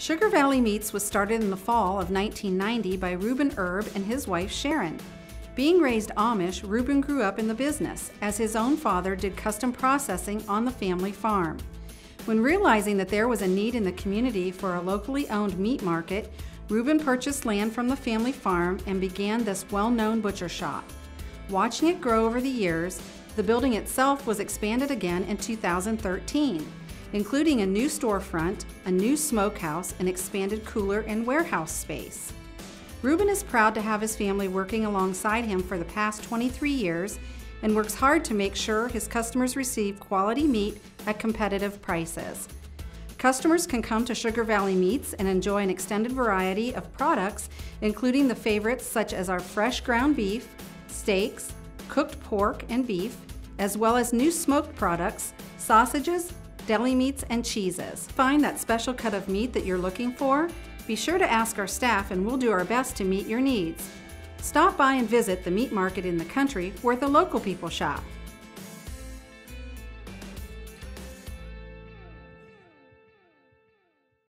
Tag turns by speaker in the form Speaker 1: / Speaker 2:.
Speaker 1: Sugar Valley Meats was started in the fall of 1990 by Reuben Erb and his wife Sharon. Being raised Amish, Reuben grew up in the business, as his own father did custom processing on the family farm. When realizing that there was a need in the community for a locally owned meat market, Reuben purchased land from the family farm and began this well-known butcher shop. Watching it grow over the years, the building itself was expanded again in 2013, including a new storefront, a new smokehouse, and expanded cooler and warehouse space. Reuben is proud to have his family working alongside him for the past 23 years and works hard to make sure his customers receive quality meat at competitive prices. Customers can come to Sugar Valley Meats and enjoy an extended variety of products, including the favorites such as our fresh ground beef, steaks, cooked pork and beef, as well as new smoked products, sausages, deli meats, and cheeses. Find that special cut of meat that you're looking for? Be sure to ask our staff and we'll do our best to meet your needs. Stop by and visit the meat market in the country where the local people shop.